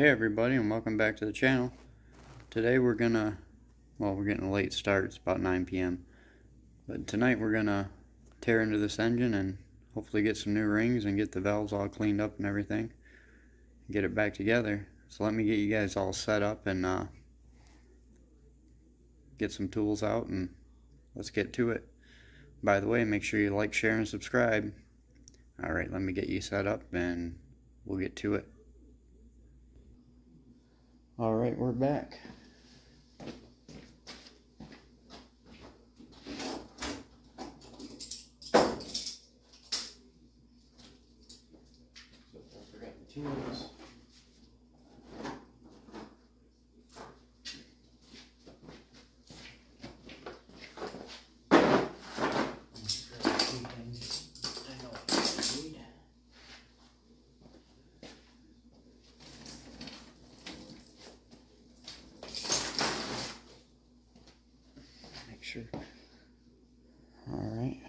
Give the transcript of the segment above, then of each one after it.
Hey everybody and welcome back to the channel. Today we're gonna, well we're getting a late start, it's about 9 p.m. But tonight we're gonna tear into this engine and hopefully get some new rings and get the valves all cleaned up and everything. And get it back together. So let me get you guys all set up and uh, get some tools out and let's get to it. By the way, make sure you like, share, and subscribe. Alright, let me get you set up and we'll get to it. All right, we're back. Make sure. All right.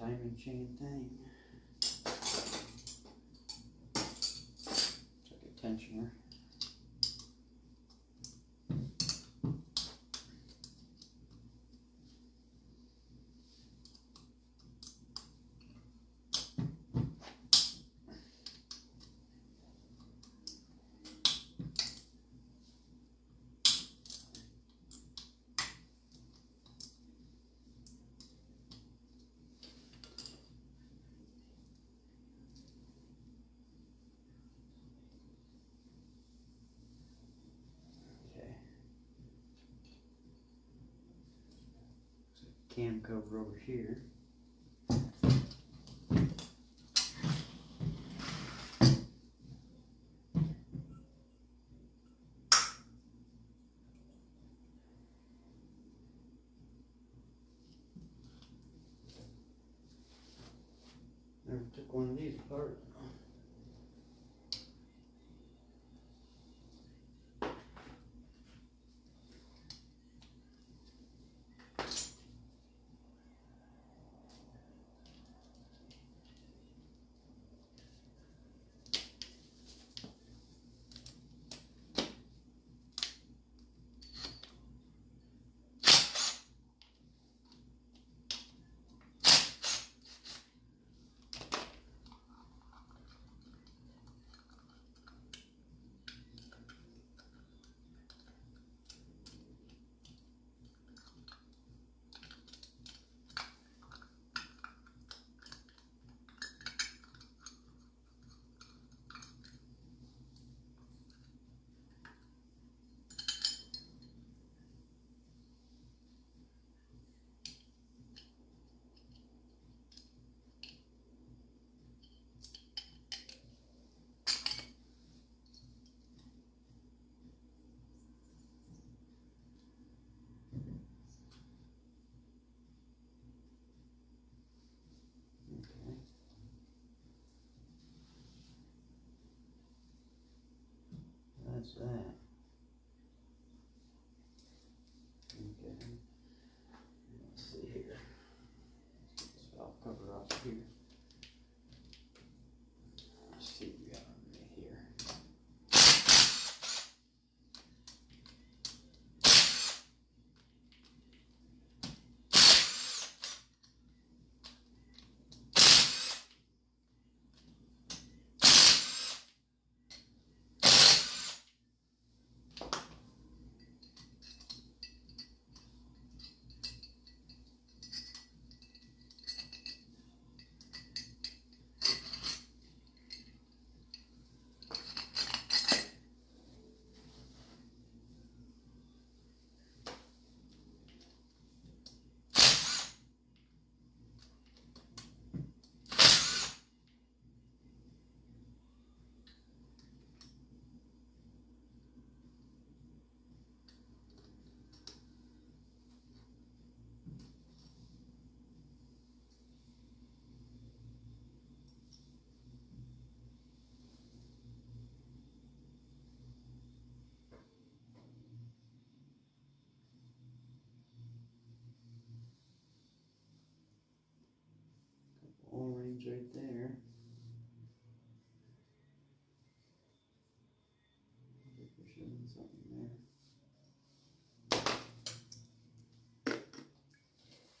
Got chain thing. It's like a tensioner. Okay. Cam cover over here. Never took one of these apart. Okay. That. Okay. Let's see here. Let's get this valve cover off here. Let's see what we got underneath here. Right there. There.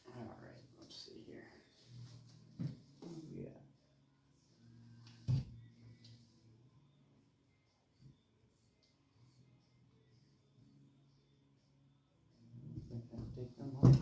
Alright, let's see here. I'll take them.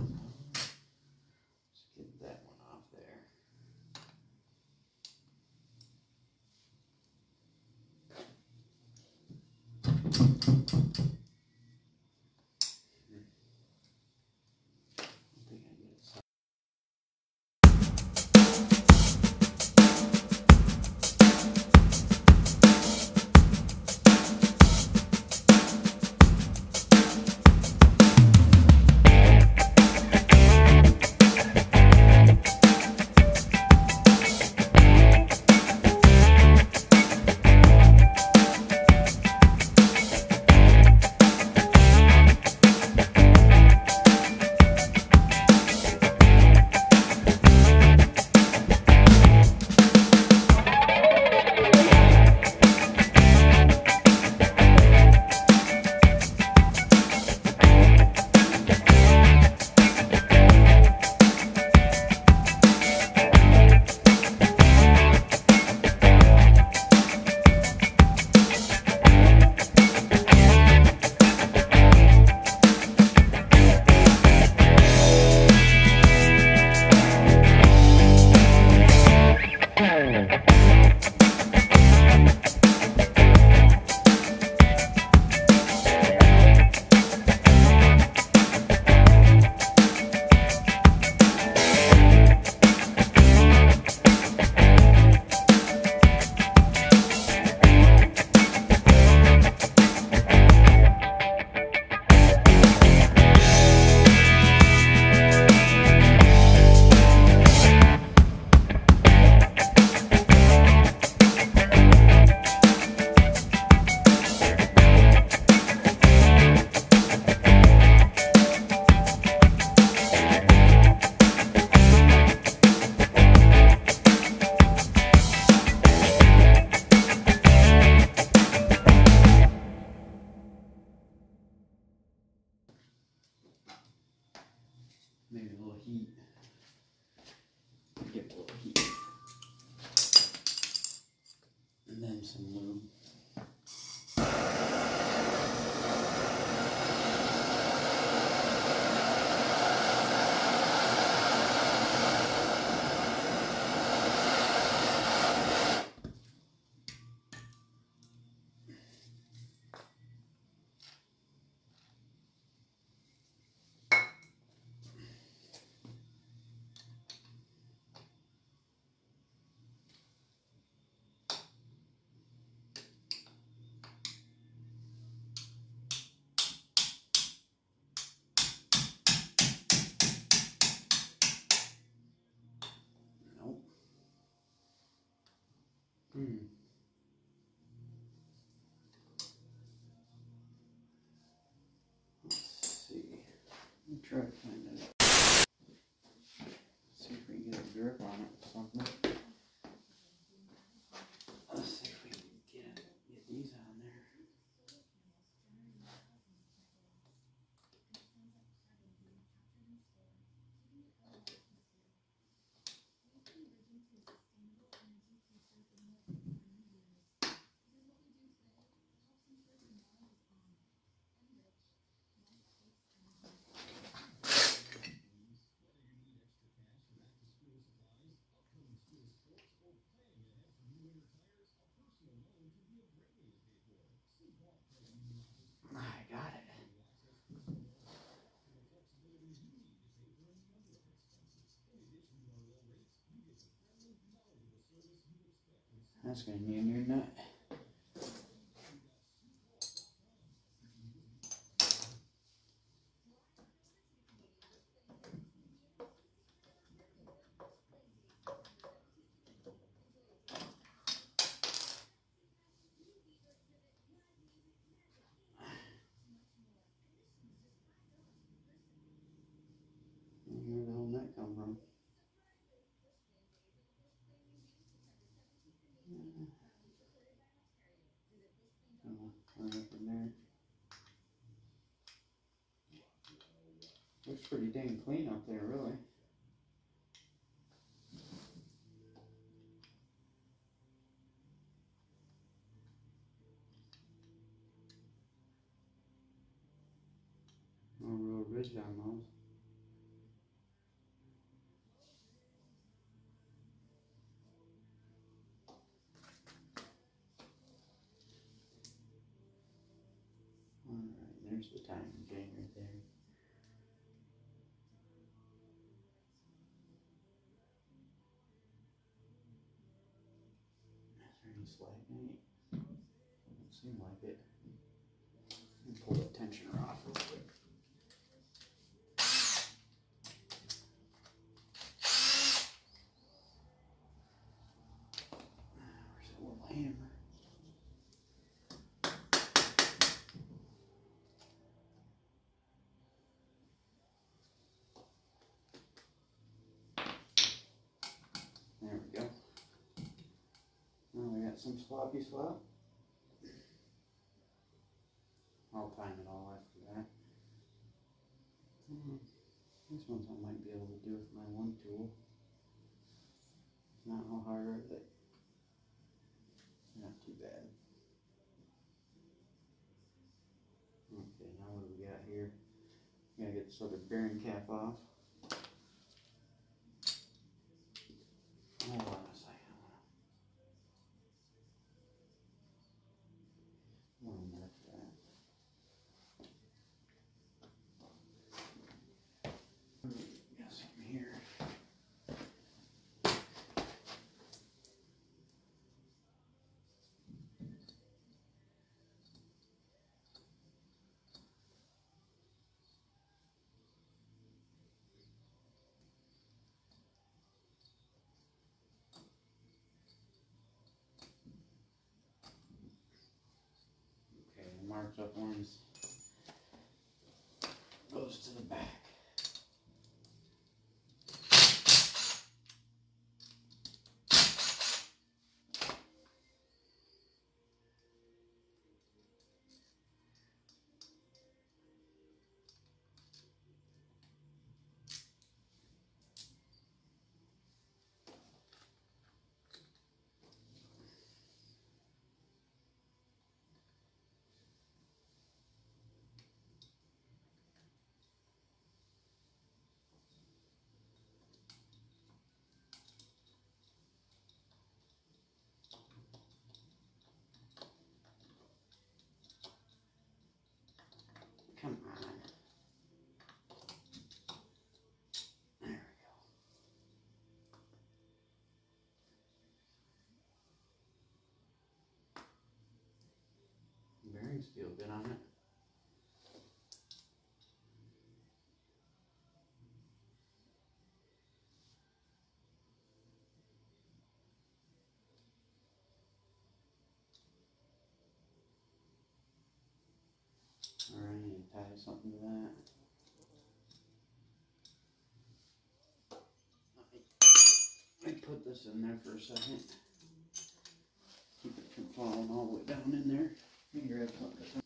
Try to find it. See if we can get a grip on it or something. Let's see if we can get get these on there. I got it. That's gonna need a new nut. Right up there. Looks pretty dang clean up there, really. No real ridge on those. The timing chain right there. Is there any slack in it? Doesn't seem like it. Pull the tensioner off real quick. Where's that little hammer? There we go. Now we got some sloppy slop. I'll time it all after that. Mhm. These ones I might be able to do with my one tool. Not how hard are they? Not too bad. Okay, now what do we got here? Gotta get this other bearing cap off. Hold on a second. One minute for that. Got something here. Marked up ones goes to the back. Come on. There we go. Bearings feel good on it. Alright, tie something to that. Let me put this in there for a second. Keep it from falling all the way down in there. Me grab something.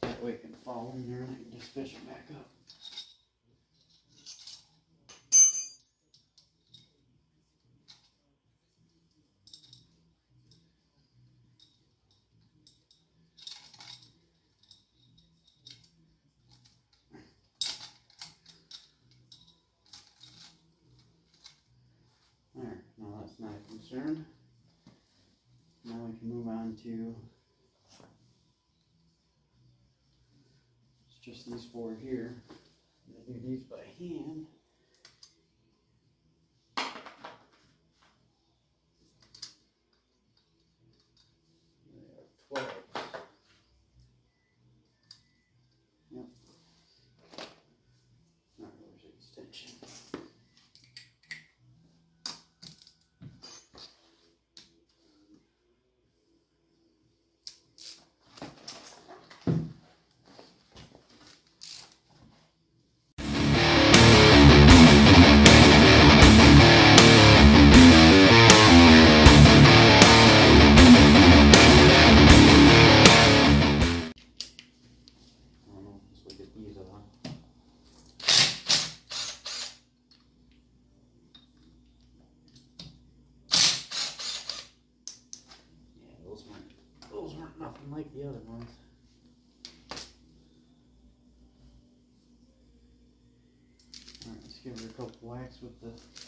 That way it can fall in there and can just fish it back up. There, now that's not a concern. It's just these four here. I'm going to do these by hand. Whacks with the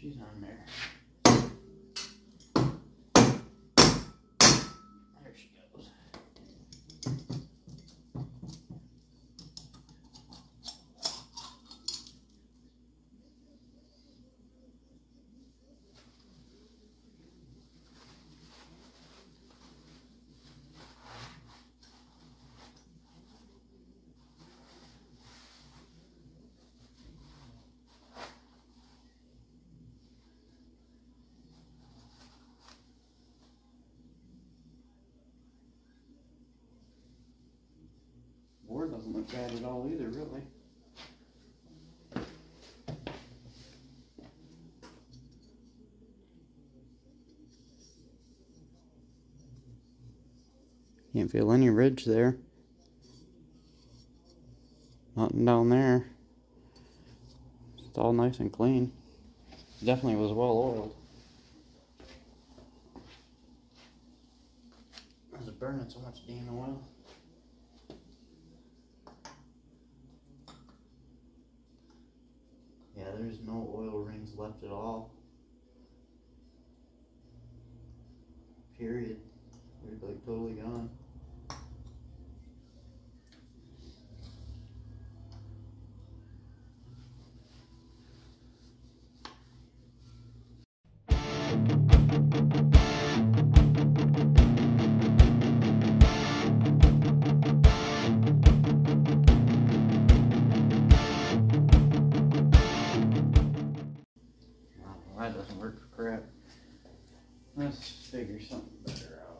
she's on there she goes. Bore doesn't look bad at all either, really. Can't feel any ridge there. Nothing down there. It's all nice and clean. Definitely was well oiled. How's it burning so much damn oil? Yeah, there's no oil rings left at all. Period. We're like totally gone. That doesn't work for crap. Let's figure something better out.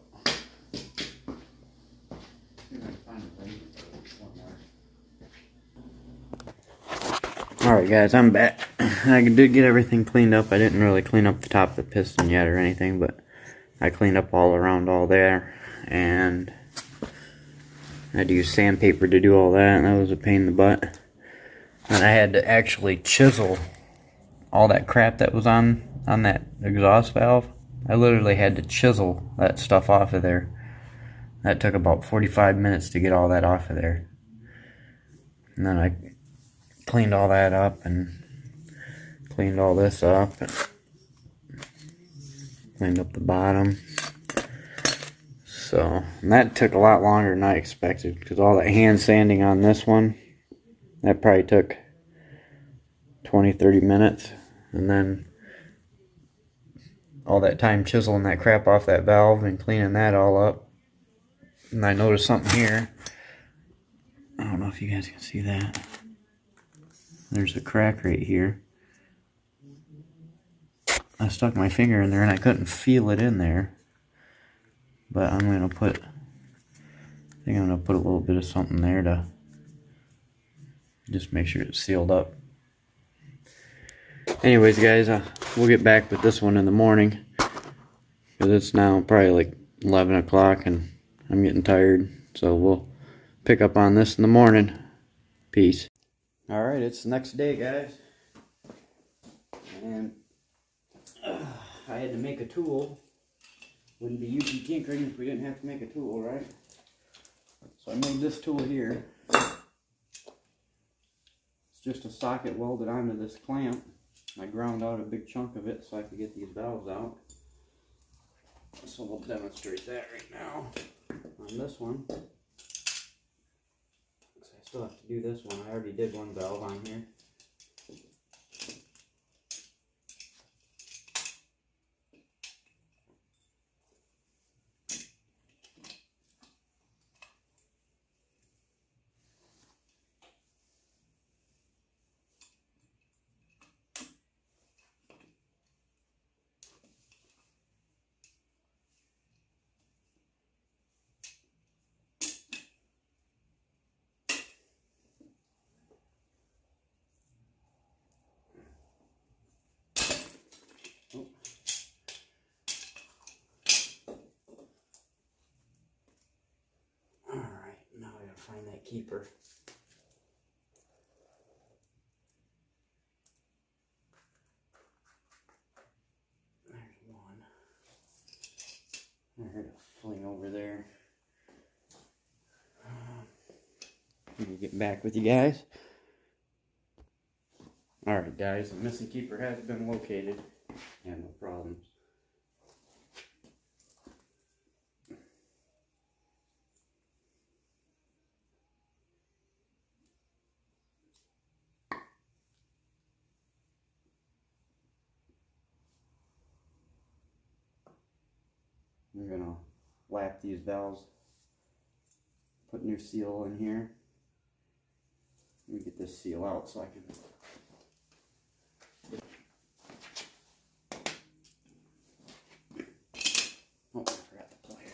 Alright guys, I'm back. I did get everything cleaned up. I didn't really clean up the top of the piston yet or anything, but I cleaned up all around all there. And I had to use sandpaper to do all that, and that was a pain in the butt. And I had to actually chisel all that crap that was on on that exhaust valve. I literally had to chisel that stuff off of there. That took about 45 minutes to get all that off of there. And then I cleaned all that up and cleaned all this up. Cleaned up the bottom. So, that took a lot longer than I expected because all that hand sanding on this one, that probably took 20 30 minutes and then all that time chiseling that crap off that valve and cleaning that all up. And I noticed something here. I don't know if you guys can see that. There's a crack right here. I stuck my finger in there and I couldn't feel it in there. But I'm gonna put I think I'm gonna put a little bit of something there to just make sure it's sealed up anyways guys uh, we'll get back with this one in the morning. Because it's now probably like 11 o'clock and I'm getting tired. So we'll pick up on this in the morning. Peace. All right it's the next day guys. And uh, I had to make a tool. Wouldn't be UP tinkering if we didn't have to make a tool right? So I made this tool here. It's just a socket welded onto this clamp I ground out a big chunk of it so I could get these valves out. So we'll demonstrate that right now on this one. I still have to do this one. I already did one valve on here. Keeper. There's one. I heard a fling over there. Let me get back with you guys. Alright guys, the missing keeper has been located. Yeah, no problems. We're gonna lap these valves, put new seal in here. Let me get this seal out so I can Oh, I forgot the pliers.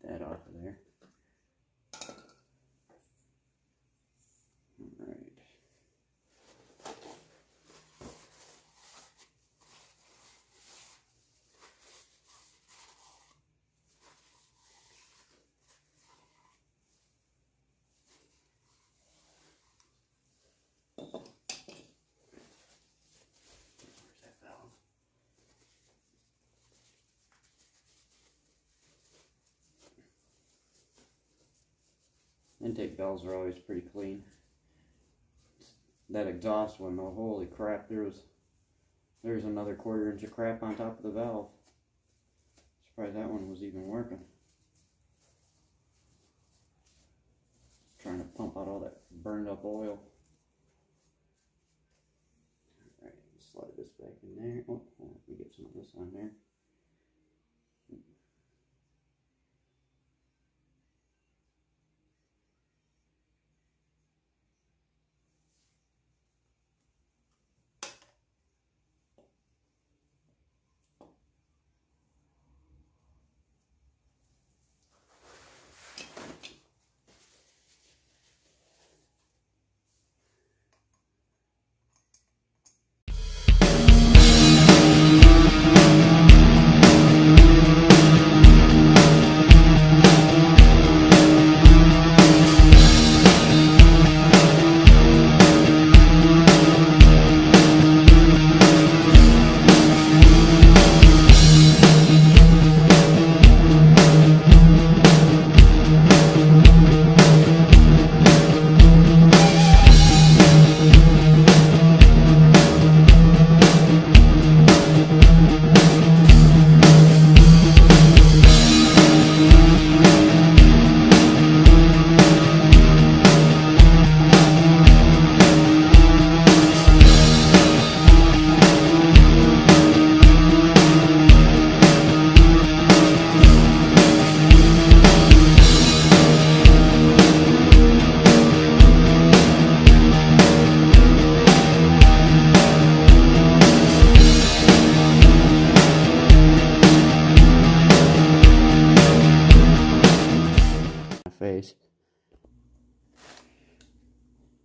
Get that off of there. Alright. Where's that valve? Intake valves are always pretty clean. That exhaust one though, holy crap, there was there's another quarter inch of crap on top of the valve. Surprised that one was even working. Just trying to pump out all that burned up oil. Alright, slide this back in there. Oh, let me get some of this on there.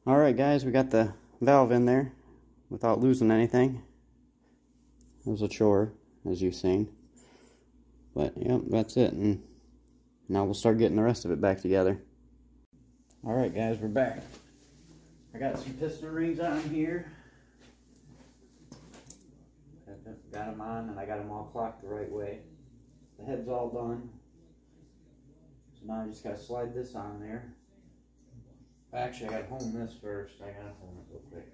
Alright guys, we got the valve in there without losing anything. It was a chore, as you've seen. But, yep, that's it. And now we'll start getting the rest of it back together. Alright guys, we're back. I got some piston rings on here. Got them on and I got them all clocked the right way. The head's all done now I just gotta slide this on there. Actually, I gotta hone this first. I gotta hone it real quick.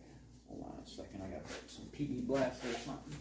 Hold on a second. I gotta put some PB blast or something.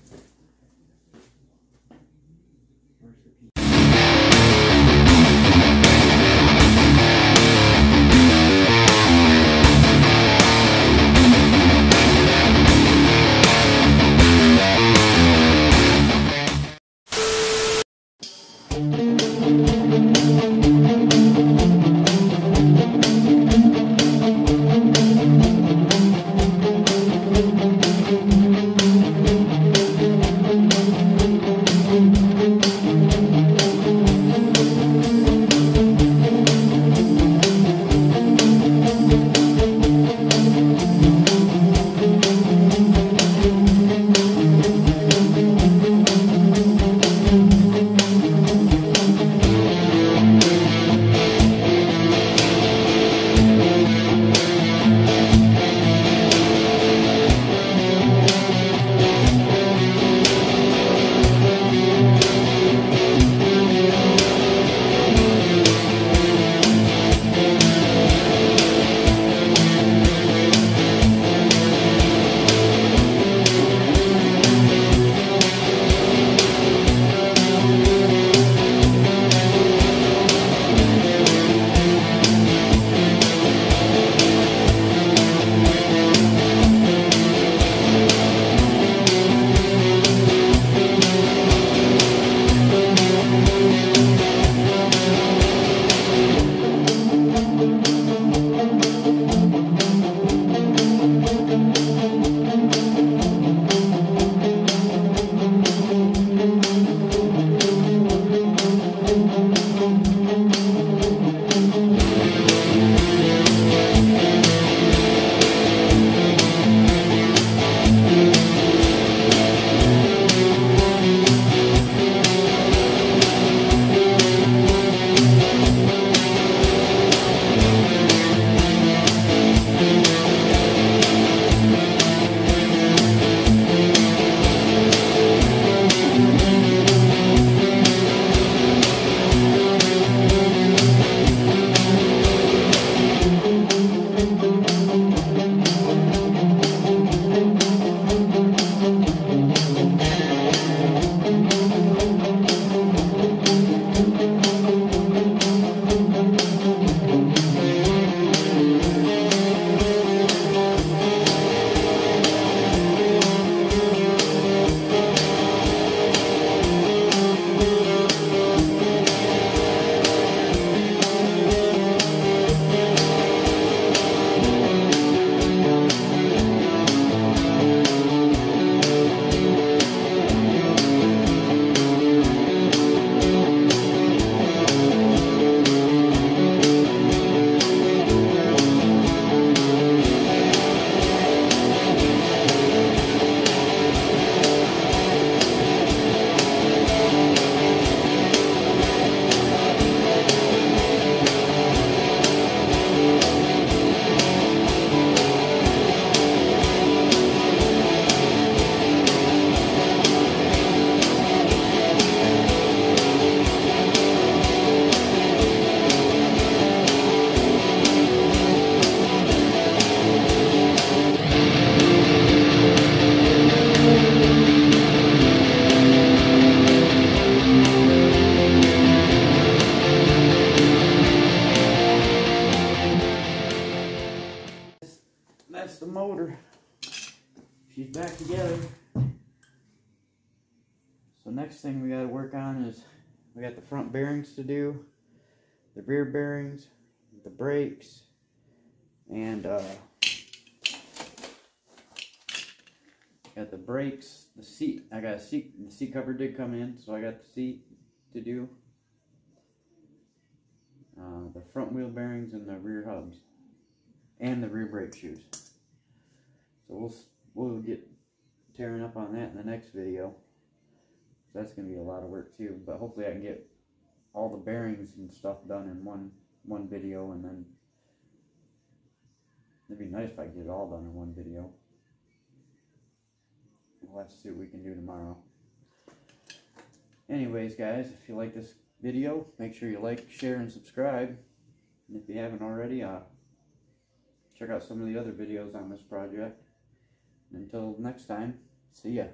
Bearings to do, the rear bearings, the brakes, and uh, got the brakes, the seat. I got a seat. The seat cover did come in, so I got the seat to do. Uh, the front wheel bearings and the rear hubs, and the rear brake shoes. So we'll we'll get tearing up on that in the next video. So that's gonna be a lot of work too. But hopefully I can get all the bearings and stuff done in one one video, and then it'd be nice if I get it all done in one video. We'll have to see what we can do tomorrow. Anyways, guys, if you like this video, make sure you like, share, and subscribe. And if you haven't already, uh, check out some of the other videos on this project. Until next time, see ya.